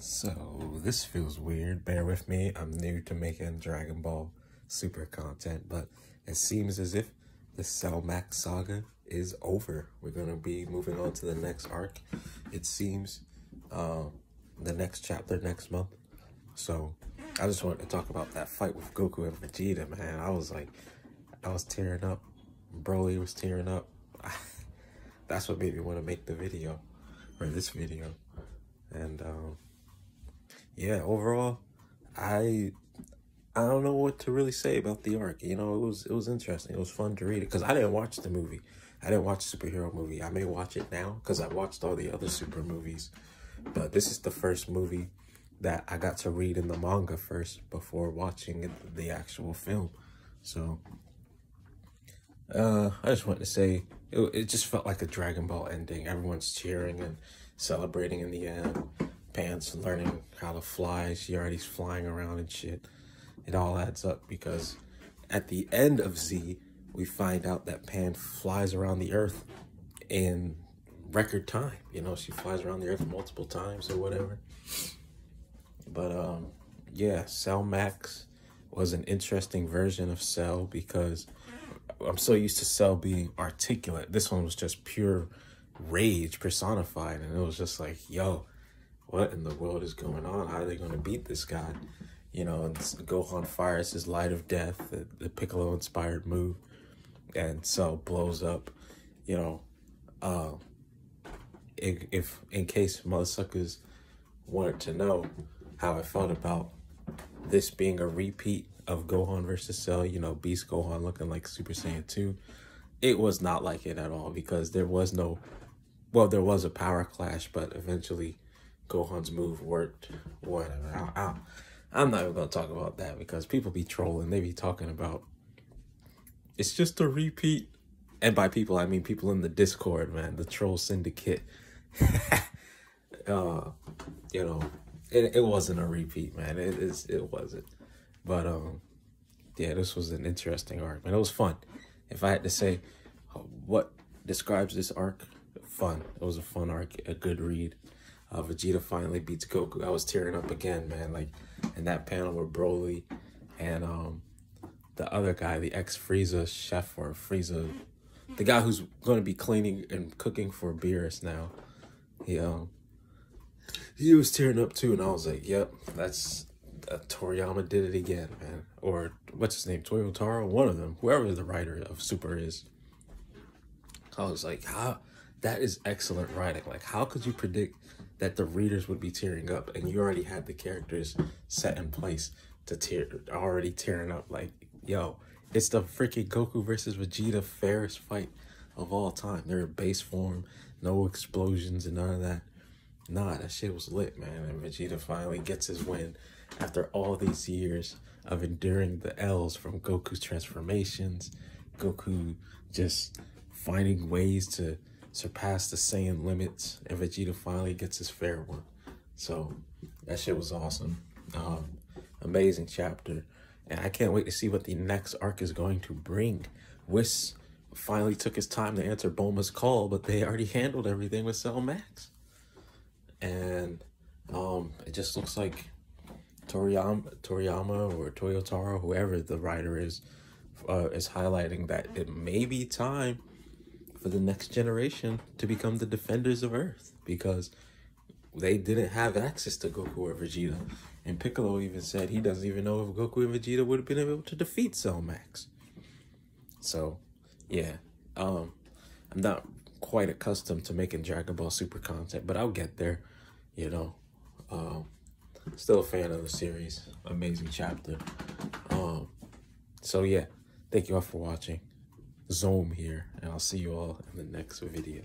So this feels weird. Bear with me. I'm new to making Dragon Ball Super content, but it seems as if the Cell Max saga is over. We're gonna be moving on to the next arc. It seems uh, the next chapter next month. So I just wanted to talk about that fight with Goku and Vegeta, man. I was like, I was tearing up. Broly was tearing up. That's what made me want to make the video or this video. And um, yeah, overall, I I don't know what to really say about the arc. You know, it was it was interesting. It was fun to read it because I didn't watch the movie. I didn't watch superhero movie. I may watch it now because I watched all the other super movies, but this is the first movie that I got to read in the manga first before watching the actual film. So, uh, I just wanted to say it, it just felt like a Dragon Ball ending. Everyone's cheering and celebrating in the end. Pan's learning how to fly. She already's flying around and shit. It all adds up because at the end of Z, we find out that Pan flies around the Earth in record time. You know, she flies around the Earth multiple times or whatever. But um, yeah, Cell Max was an interesting version of Cell because I'm so used to Cell being articulate. This one was just pure rage personified, and it was just like, yo, what in the world is going on? How are they going to beat this guy? You know, and Gohan fires his light of death, the, the Piccolo inspired move, and Cell blows up. You know, uh, if, if in case mother suckers wanted to know how I felt about this being a repeat of Gohan versus Cell, you know, Beast Gohan looking like Super Saiyan 2, it was not like it at all because there was no, well, there was a power clash, but eventually Gohan's move worked. Whatever. I, am not even to talk about that because people be trolling. They be talking about it's just a repeat. And by people, I mean people in the Discord, man, the troll syndicate. uh, you know, it, it wasn't a repeat, man. It is it wasn't. But um yeah, this was an interesting arc, man. It was fun. If I had to say what describes this arc, fun. It was a fun arc, a good read. Uh, Vegeta finally beats Goku. I was tearing up again, man. Like in that panel with Broly and um the other guy, the ex Frieza chef or Frieza, the guy who's going to be cleaning and cooking for Beerus now. He um he was tearing up too, and I was like, "Yep, that's uh, Toriyama did it again, man." Or what's his name, Toyotaro, one of them, whoever the writer of Super is. I was like, "How? That is excellent writing. Like, how could you predict that the readers would be tearing up, and you already had the characters set in place to tear, already tearing up? Like, yo, it's the freaking Goku versus Vegeta fairest fight of all time. They're in base form, no explosions and none of that nah, that shit was lit, man. And Vegeta finally gets his win after all these years of enduring the L's from Goku's transformations, Goku just finding ways to surpass the Saiyan limits, and Vegeta finally gets his fair one. So that shit was awesome. Um, amazing chapter. And I can't wait to see what the next arc is going to bring. Whis finally took his time to answer Bulma's call, but they already handled everything with Cell Max and um, it just looks like Toriyama, Toriyama or Toyotaro, whoever the writer is, uh, is highlighting that it may be time for the next generation to become the defenders of Earth because they didn't have access to Goku or Vegeta. And Piccolo even said he doesn't even know if Goku and Vegeta would have been able to defeat Cell Max. So, yeah, um, I'm not quite accustomed to making Dragon Ball Super content, but I'll get there, you know. Um, still a fan of the series. Amazing chapter. Um, so yeah, thank you all for watching. Zome here, and I'll see you all in the next video.